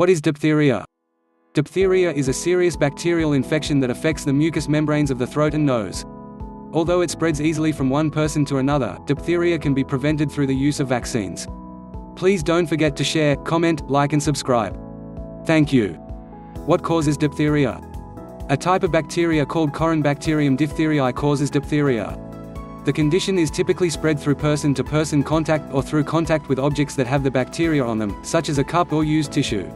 What is diphtheria? Diphtheria is a serious bacterial infection that affects the mucous membranes of the throat and nose. Although it spreads easily from one person to another, diphtheria can be prevented through the use of vaccines. Please don't forget to share, comment, like and subscribe. Thank you. What causes diphtheria? A type of bacteria called Corynebacterium diphtheriae causes diphtheria. The condition is typically spread through person-to-person -person contact or through contact with objects that have the bacteria on them, such as a cup or used tissue.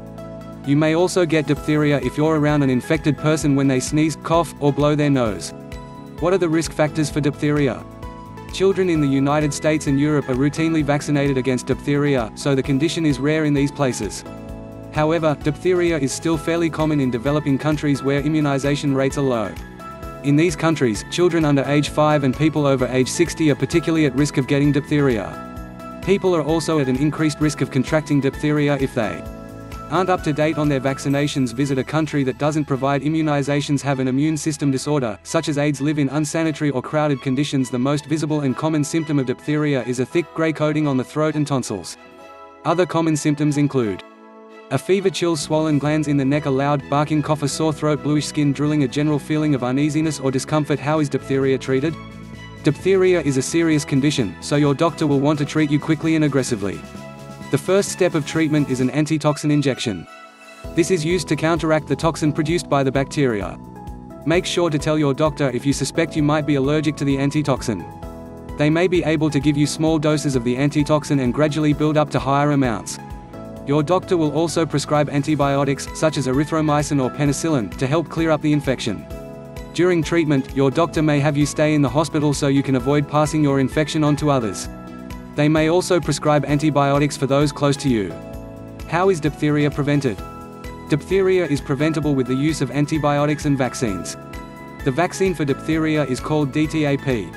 You may also get diphtheria if you're around an infected person when they sneeze, cough, or blow their nose. What are the risk factors for diphtheria? Children in the United States and Europe are routinely vaccinated against diphtheria, so the condition is rare in these places. However, diphtheria is still fairly common in developing countries where immunization rates are low. In these countries, children under age 5 and people over age 60 are particularly at risk of getting diphtheria. People are also at an increased risk of contracting diphtheria if they aren't up to date on their vaccinations visit a country that doesn't provide immunizations have an immune system disorder, such as AIDS live in unsanitary or crowded conditions the most visible and common symptom of diphtheria is a thick gray coating on the throat and tonsils. Other common symptoms include a fever chills swollen glands in the neck a loud, barking cough a sore throat bluish skin drooling a general feeling of uneasiness or discomfort How is diphtheria treated? Diphtheria is a serious condition, so your doctor will want to treat you quickly and aggressively. The first step of treatment is an antitoxin injection. This is used to counteract the toxin produced by the bacteria. Make sure to tell your doctor if you suspect you might be allergic to the antitoxin. They may be able to give you small doses of the antitoxin and gradually build up to higher amounts. Your doctor will also prescribe antibiotics, such as erythromycin or penicillin, to help clear up the infection. During treatment, your doctor may have you stay in the hospital so you can avoid passing your infection on to others. They may also prescribe antibiotics for those close to you. How is diphtheria prevented? Diphtheria is preventable with the use of antibiotics and vaccines. The vaccine for diphtheria is called DTaP.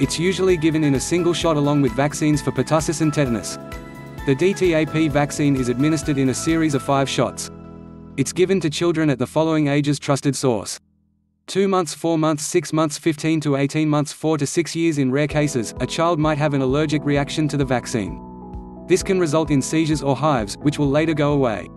It's usually given in a single shot along with vaccines for pertussis and tetanus. The DTaP vaccine is administered in a series of five shots. It's given to children at the following ages trusted source. 2 months 4 months 6 months 15 to 18 months 4 to 6 years In rare cases, a child might have an allergic reaction to the vaccine. This can result in seizures or hives, which will later go away.